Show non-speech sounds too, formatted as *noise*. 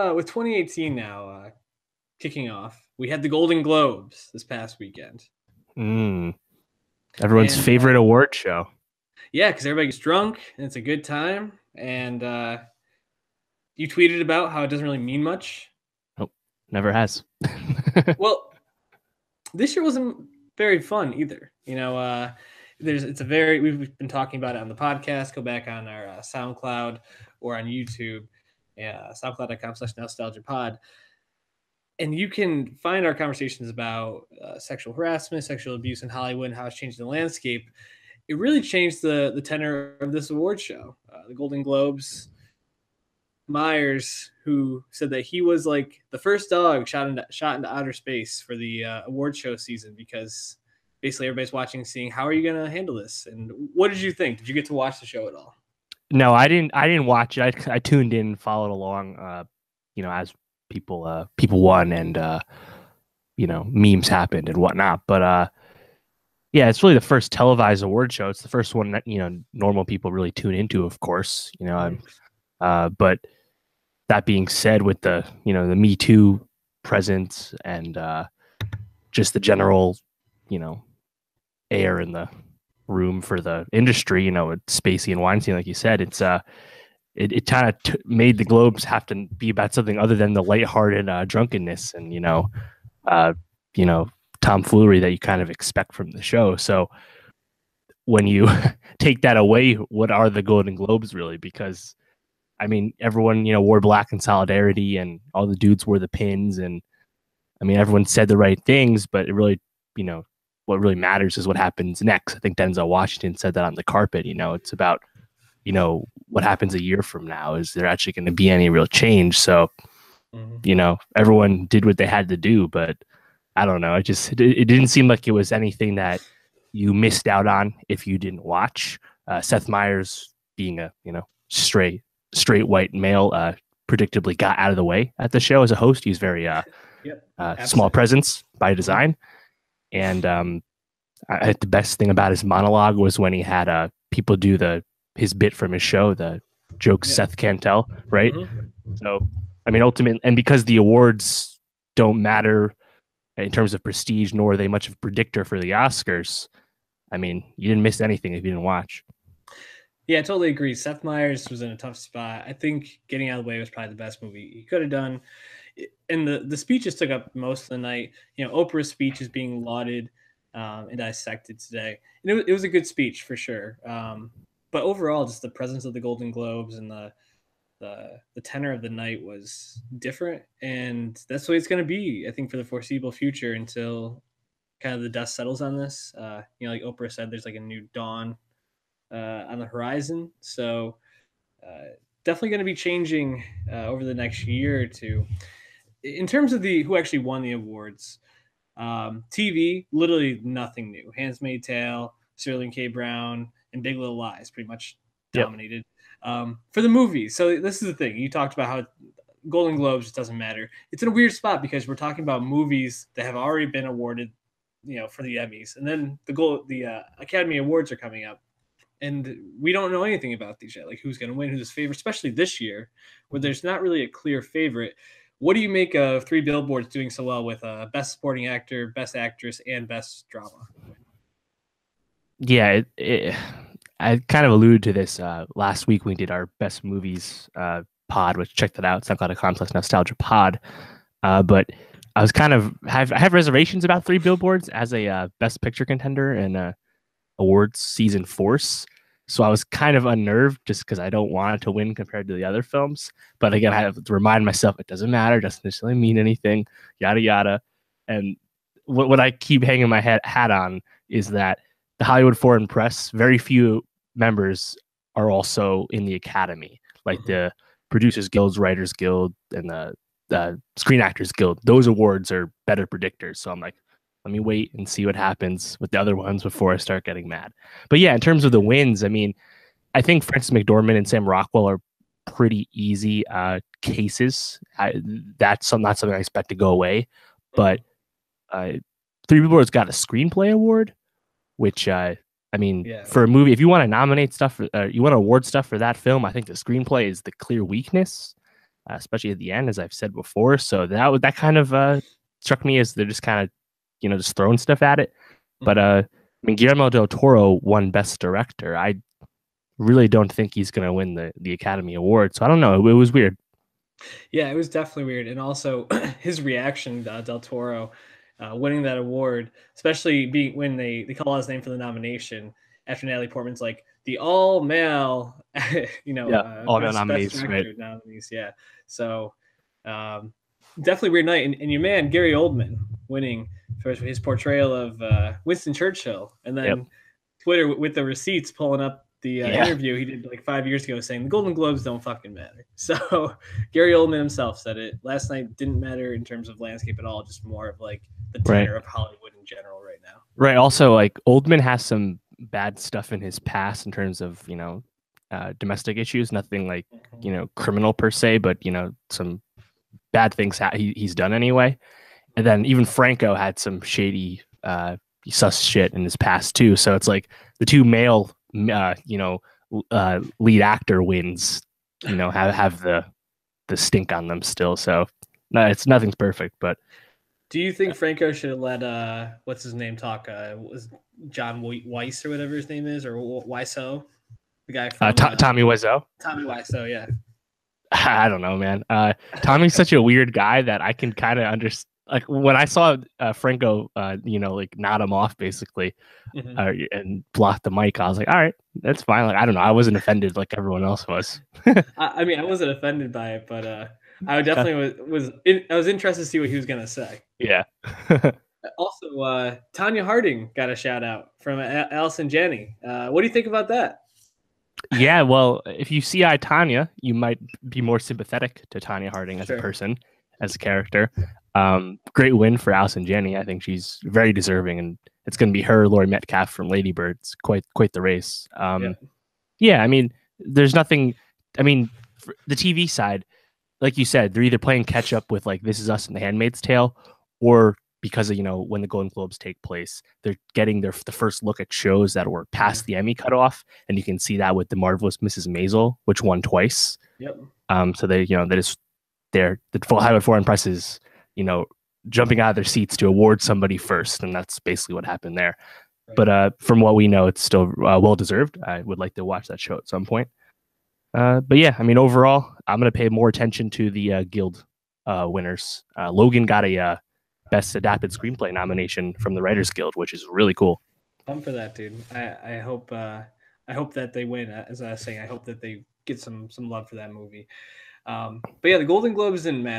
uh, with 2018 now uh, kicking off, we had the Golden Globes this past weekend. Mm. Everyone's And, uh, favorite award show. Yeah, because everybody gets drunk and it's a good time. And uh, you tweeted about how it doesn't really mean much. Nope, never has. *laughs* Well, this year wasn't very fun either. You know, uh, there's it's a very we've been talking about it on the podcast. Go back on our uh, SoundCloud or on YouTube, uh, SoundCloud.com slash Nowstalgia Pod, and you can find our conversations about uh, sexual harassment, sexual abuse in Hollywood, and how it's changed the landscape. It really changed the the tenor of this award show. Uh, the Golden Globes. Meyers, who said that he was like the first dog shot into shot into outer space for the uh, award show season because basically everybody's watching, seeing how are you going to handle this. And what did you think? Did you get to watch the show at all? No, I didn't. I didn't watch it. I, I tuned in, followed along. Uh, you know, as people uh people won and uh, you know memes happened and whatnot. But uh, yeah, it's really the first televised award show. It's the first one that you know normal people really tune into. Of course, you know. I'm- Uh, but that being said, with the you know the Me Too presence and uh, just the general you know air in the room for the industry, you know, with Spacey and Weinstein, like you said, it's uh, it, it kind of t- made the Globes have to be about something other than the lighthearted uh, drunkenness and you know, uh, you know, tomfoolery that you kind of expect from the show. So when you *laughs* take that away, what are the Golden Globes really? Because I mean, everyone you know wore black in solidarity, and all the dudes wore the pins, and I mean, everyone said the right things, but it really, you know, what really matters is what happens next. I think Denzel Washington said that on the carpet. You know, it's about, you know, what happens a year from now. Is there actually going to be any real change? So, Mhm. you know, everyone did what they had to do, but I don't know. It just it, it didn't seem like it was anything that you missed out on if you didn't watch. Uh, Seth Meyers being a you know straight straight white male, uh, predictably got out of the way at the show as a host. He's very uh, Yep. uh, small presence by design. And um, I, the best thing about his monologue was when he had uh, people do the his bit from his show, the jokes Yeah. Seth can't tell, right? Mhm. So, I mean, ultimately, and because the awards don't matter in terms of prestige, nor are they much of a predictor for the Oscars. I mean, you didn't miss anything if you didn't watch. Yeah, I totally agree. Seth Meyers was in a tough spot. I think getting out of the way was probably the best movie he could have done. And the the speeches took up most of the night. You know, Oprah's speech is being lauded um, and dissected today, and it was, it was a good speech for sure. Um, but overall, just the presence of the Golden Globes and the the the tenor of the night was different, and that's the way it's going to be. I think for the foreseeable future until kind of the dust settles on this. Uh, you know, like Oprah said, there's like a new dawn uh, on the horizon. So uh, definitely going to be changing uh, over the next year or two. In terms of the who actually won the awards, um, TV literally nothing new. Handmaid's Tale, Sterling K. Brown, and Big Little Lies pretty much Yep. dominated. Um, for the movies, so this is the thing you talked about how Golden Globes it doesn't matter. It's in a weird spot because we're talking about movies that have already been awarded, you know, for the Emmys, and then the goal the uh, Academy Awards are coming up and we don't know anything about these yet. Like who's going to win, who's his favorite, especially this year, where there's not really a clear favorite. What do you make of Three Billboards doing so well with uh, Best Supporting Actor, Best Actress, and Best Drama? Yeah, it, it, I kind of alluded to this uh, last week when we did our best movies uh, pod, which check that out, SoundCloud.com slash Nowstalgia pod. Uh, but I was kind of have I have reservations about Three Billboards as a uh, best picture contender and uh, awards season force. So I was kind of unnerved just because I don't want it to win compared to the other films. But again, I have to remind myself it doesn't matter, it doesn't necessarily mean anything, yada yada. And what, what I keep hanging my head, hat on is that the Hollywood Foreign Press, very few members are also in the Academy, like Mhm. the Producers Guild, Writers Guild, and the, the Screen Actors Guild. Those awards are better predictors. So I'm like, let me wait and see what happens with the other ones before I start getting mad. But yeah, in terms of the wins, I mean, I think Frances McDormand and Sam Rockwell are pretty easy uh, cases. I, that's some, not something I expect to go away. But uh, Three Billboards got a screenplay award, which uh, I mean, Yeah. for a movie, if you want to nominate stuff, for, uh, you want to award stuff for that film, I think the screenplay is the clear weakness. uh, especially at the end, as I've said before. So that that kind of uh, struck me as they're just kind of, you know, just throwing stuff at it. But uh, I mean, Guillermo del Toro won Best Director. I really don't think he's going to win the the Academy Award. So I don't know. It, it was weird. Yeah, it was definitely weird, and also *clears throat* his reaction, uh, Del Toro, uh, winning that award, especially being when they they call his name for the nomination after Natalie Portman's like the all male, *laughs* you know, yeah, uh, all male nominees, right? nominees, yeah. So um, definitely weird night, and, and, your man Gary Oldman winning for his portrayal of uh, Winston Churchill, and then yep. Twitter with the receipts pulling up the uh, yeah. interview he did like five years ago saying the Golden Globes don't fucking matter. *laughs* So Gary Oldman himself said it last night didn't matter in terms of landscape at all, just more of like the tenor right. of Hollywood in general right now. Right. Also, like Oldman has some bad stuff in his past in terms of you know uh, domestic issues. Nothing like mm-hmm. you know criminal per se, but you know some bad things ha- he, he's done anyway. And then even Franco had some shady uh, sus shit in his past too. So it's like the two male uh, you know, uh, lead actor wins, you know, have have the the stink on them still. So no, it's nothing's perfect, but. Do you think Franco should have let uh what's his name talk? Uh, was John Weiss or whatever his name is, or Wiseau, the guy from uh, T- uh, Tommy Wiseau. Tommy Wiseau, yeah. *laughs* I don't know, man. Uh, Tommy's such a weird guy that I can kind of understand like when I saw uh, Franco, uh, you know, like nod him off basically, mm-hmm. uh, and block the mic, I was like, all right, that's fine. Like I don't know, I wasn't offended like everyone else was. *laughs* I, I, mean, I wasn't offended by it, but uh, I definitely was was in, I was interested to see what he was gonna say. Yeah. *laughs* also, uh, Tonya Harding got a shout out from Allison Janney. Uh, what do you think about that? yeah, well, if you see I Tonya, you might be more sympathetic to Tonya Harding as sure. a person, as a character. Um, great win for Allison Janney. I think she's very deserving, and it's going to be her, Laurie Metcalf from Lady Bird. It's quite quite the race. Um, yeah. yeah, I mean, there's nothing. I mean, the TV side, like you said, they're either playing catch up with like This Is Us and The Handmaid's Tale, or because of you know when the Golden Globes take place, they're getting their the first look at shows that were past the Emmy cutoff, and you can see that with the marvelous Mrs. Maisel, which won twice. Yep. Um, so they you know that is they're the Hollywood Foreign Press is you know, jumping out of their seats to award somebody first, and that's basically what happened there. Right. But uh, from what we know, it's still uh, well deserved. I would like to watch that show at some point. Uh, but yeah, I mean, overall, I'm gonna pay more attention to the uh, Guild uh, winners. Uh, Logan got a Best Adapted Screenplay nomination from the Writers Guild, which is really cool. I'm for that, dude. I, I hope I hope that they win. As I was saying, I hope that they get some some love for that movie. Um, but yeah, the Golden Globes didn't matter.